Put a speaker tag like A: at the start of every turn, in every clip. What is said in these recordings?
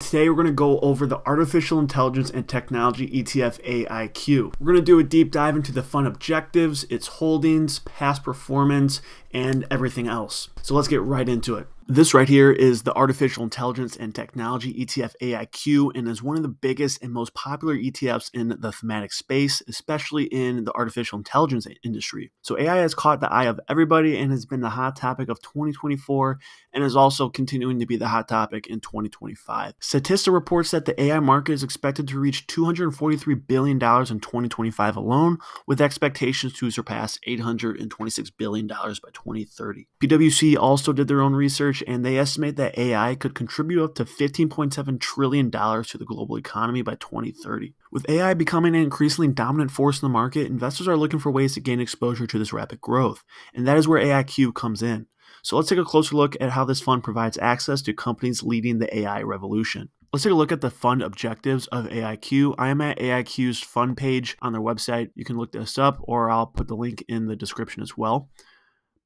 A: Today, we're going to go over the Artificial Intelligence and Technology ETF AIQ. We're going to do a deep dive into the fund objectives, its holdings, past performance, and everything else. So let's get right into it. This right here is the Artificial Intelligence and Technology ETF AIQ and is one of the biggest and most popular ETFs in the thematic space, especially in the artificial intelligence industry. So AI has caught the eye of everybody and has been the hot topic of 2024 and is also continuing to be the hot topic in 2025. Statista reports that the AI market is expected to reach $243 billion in 2025 alone, with expectations to surpass $826 billion by 2030. PwC also did their own research and they estimate that AI could contribute up to $15.7 trillion to the global economy by 2030. With AI becoming an increasingly dominant force in the market, investors are looking for ways to gain exposure to this rapid growth, and that is where AIQ comes in. So let's take a closer look at how this fund provides access to companies leading the AI revolution. Let's take a look at the fund objectives of AIQ. I am at AIQ's fund page on their website. You can look this up, or I'll put the link in the description as well.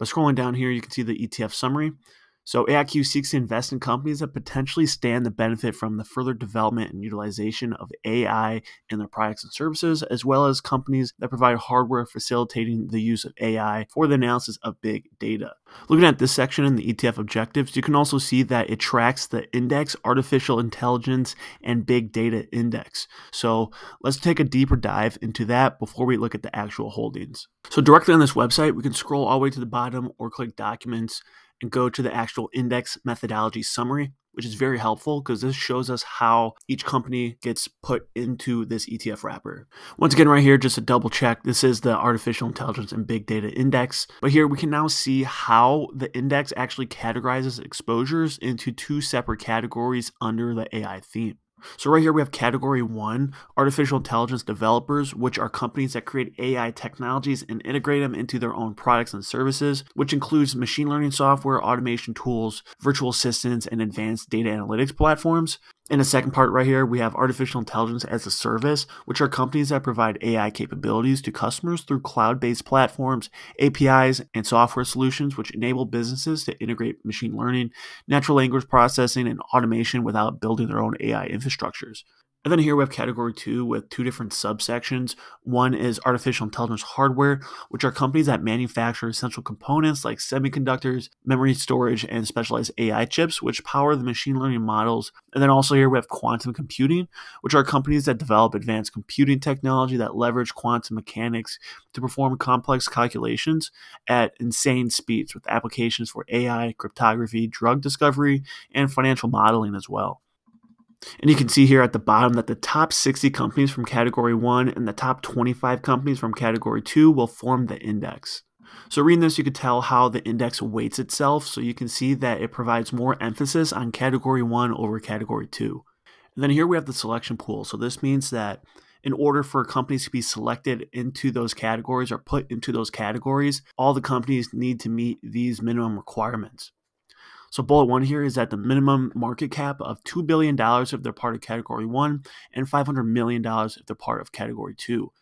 A: But scrolling down here, you can see the ETF summary. So AIQ seeks to invest in companies that potentially stand to benefit from the further development and utilization of AI in their products and services, as well as companies that provide hardware facilitating the use of AI for the analysis of big data. Looking at this section in the ETF objectives, you can also see that it tracks the index artificial intelligence and big data index. So let's take a deeper dive into that before we look at the actual holdings. So directly on this website, we can scroll all the way to the bottom or click documents and go to the actual index methodology summary, which is very helpful because this shows us how each company gets put into this ETF wrapper. Once again, right here, just a double check, this is the Artificial Intelligence and Big Data Index. But here we can now see how the index actually categorizes exposures into two separate categories under the AI theme. So right here we have category one, artificial intelligence developers, which are companies that create AI technologies and integrate them into their own products and services, which includes machine learning software, automation tools, virtual assistants, and advanced data analytics platforms. In the second part right here, we have artificial intelligence as a service, which are companies that provide AI capabilities to customers through cloud-based platforms, APIs, and software solutions, which enable businesses to integrate machine learning, natural language processing, and automation without building their own AI infrastructures. And then here we have category two with two different subsections. One is artificial intelligence hardware, which are companies that manufacture essential components like semiconductors, memory storage, and specialized AI chips, which power the machine learning models. And then also here we have quantum computing, which are companies that develop advanced computing technology that leverage quantum mechanics to perform complex calculations at insane speeds with applications for AI, cryptography, drug discovery, and financial modeling as well. And you can see here at the bottom that the top 60 companies from category 1 and the top 25 companies from category 2 will form the index. So reading this, you could tell how the index weights itself. So you can see that it provides more emphasis on category 1 over category 2. And then here we have the selection pool. So this means that in order for companies to be selected into those categories or put into those categories, all the companies need to meet these minimum requirements. So bullet one here is that the minimum market cap of $2 billion if they're part of category one and $500 million if they're part of category two.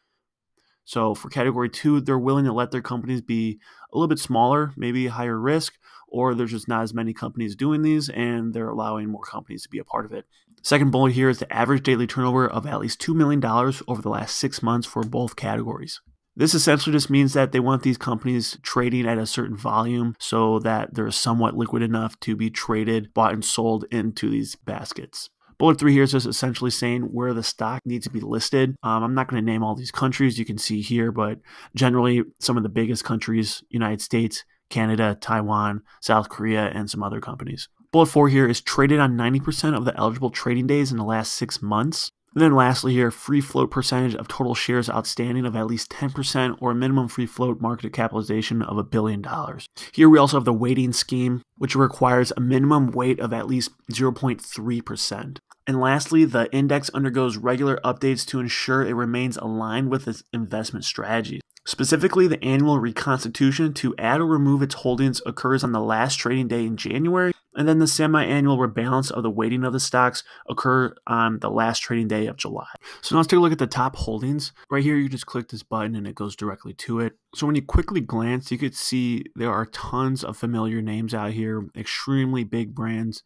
A: So for category two, they're willing to let their companies be a little bit smaller, maybe higher risk, or there's just not as many companies doing these and they're allowing more companies to be a part of it. Second bullet here is the average daily turnover of at least $2 million over the last six months for both categories. This essentially just means that they want these companies trading at a certain volume so that they're somewhat liquid enough to be traded, bought, and sold into these baskets. Bullet three here is just essentially saying where the stock needs to be listed. Um, I'm not going to name all these countries you can see here, but generally some of the biggest countries United States, Canada, Taiwan, South Korea, and some other companies. Bullet four here is traded on 90% of the eligible trading days in the last six months. And then lastly here, free float percentage of total shares outstanding of at least 10% or a minimum free float market capitalization of a billion dollars. Here we also have the weighting scheme, which requires a minimum weight of at least 0.3%. And lastly, the index undergoes regular updates to ensure it remains aligned with its investment strategies. Specifically, the annual reconstitution to add or remove its holdings occurs on the last trading day in January and then the semi-annual rebalance of the weighting of the stocks occur on the last trading day of July. So now let's take a look at the top holdings. Right here, you just click this button and it goes directly to it. So when you quickly glance, you could see there are tons of familiar names out here, extremely big brands.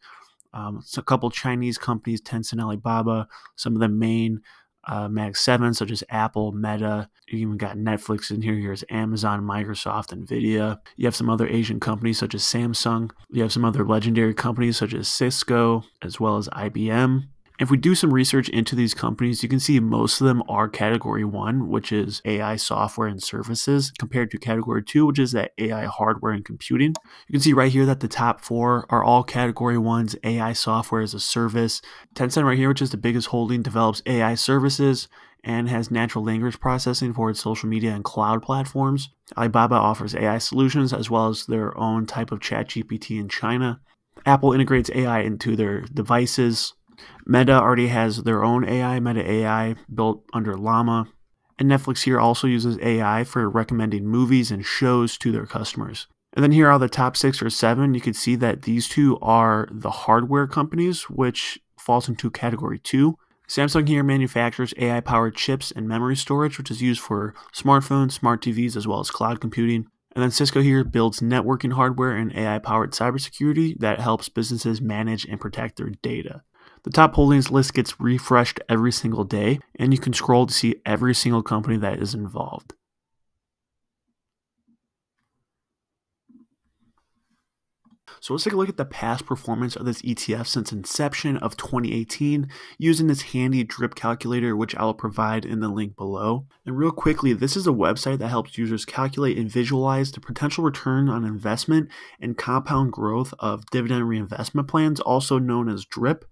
A: Um, a couple Chinese companies, Tencent, Alibaba, some of the main uh, Mag 7, such as Apple, Meta. You even got Netflix in here. Here's Amazon, Microsoft, Nvidia. You have some other Asian companies such as Samsung. You have some other legendary companies such as Cisco, as well as IBM. If we do some research into these companies, you can see most of them are category one, which is AI software and services, compared to category two, which is that AI hardware and computing. You can see right here that the top four are all category ones AI software as a service. Tencent, right here, which is the biggest holding, develops AI services and has natural language processing for its social media and cloud platforms. Alibaba offers AI solutions as well as their own type of chat GPT in China. Apple integrates AI into their devices. Meta already has their own AI, Meta AI, built under Llama. And Netflix here also uses AI for recommending movies and shows to their customers. And then here are the top six or seven. You can see that these two are the hardware companies, which falls into category two. Samsung here manufactures AI powered chips and memory storage, which is used for smartphones, smart TVs, as well as cloud computing. And then Cisco here builds networking hardware and AI powered cybersecurity that helps businesses manage and protect their data. The top holdings list gets refreshed every single day, and you can scroll to see every single company that is involved. So let's take a look at the past performance of this ETF since inception of 2018 using this handy drip calculator, which I'll provide in the link below. And real quickly, this is a website that helps users calculate and visualize the potential return on investment and compound growth of dividend reinvestment plans, also known as DRIP,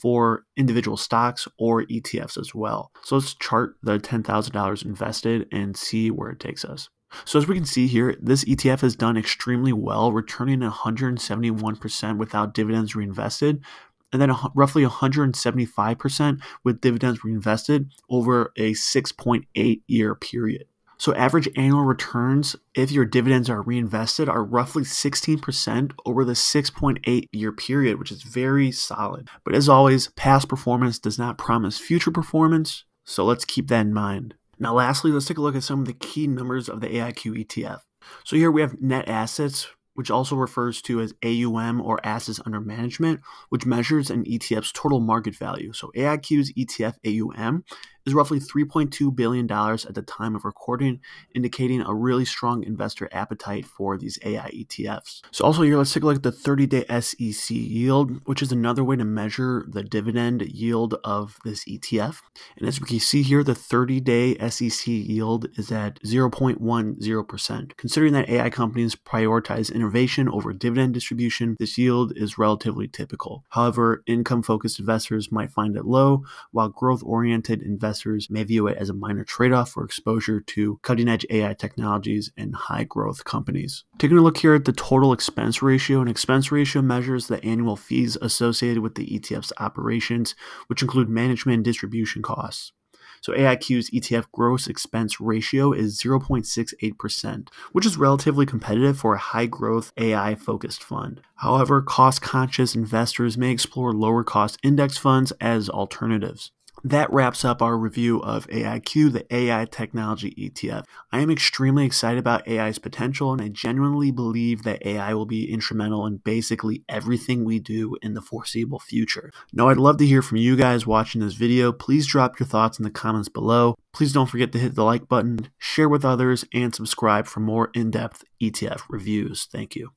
A: for individual stocks or ETFs as well. So let's chart the $10,000 invested and see where it takes us. So as we can see here, this ETF has done extremely well, returning 171% without dividends reinvested, and then roughly 175% with dividends reinvested over a 6.8 year period. So average annual returns, if your dividends are reinvested, are roughly 16% over the 6.8 year period, which is very solid. But as always, past performance does not promise future performance, so let's keep that in mind. Now, lastly, let's take a look at some of the key numbers of the AIQ ETF. So here we have net assets, which also refers to as AUM or assets under management, which measures an ETF's total market value. So AIQ's ETF AUM is roughly $3.2 billion at the time of recording, indicating a really strong investor appetite for these AI ETFs. So, also here, let's take a look at the 30 day SEC yield, which is another way to measure the dividend yield of this ETF. And as we can see here, the 30 day SEC yield is at 0.10%. Considering that AI companies prioritize innovation over dividend distribution, this yield is relatively typical. However, income focused investors might find it low, while growth oriented investors investors may view it as a minor trade off for exposure to cutting edge AI technologies and high growth companies. Taking a look here at the total expense ratio, an expense ratio measures the annual fees associated with the ETF's operations, which include management and distribution costs. So AIQ's ETF gross expense ratio is 0.68%, which is relatively competitive for a high growth AI focused fund. However, cost conscious investors may explore lower cost index funds as alternatives. That wraps up our review of AIQ, the AI Technology ETF. I am extremely excited about AI's potential, and I genuinely believe that AI will be instrumental in basically everything we do in the foreseeable future. Now, I'd love to hear from you guys watching this video. Please drop your thoughts in the comments below. Please don't forget to hit the like button, share with others, and subscribe for more in depth ETF reviews. Thank you.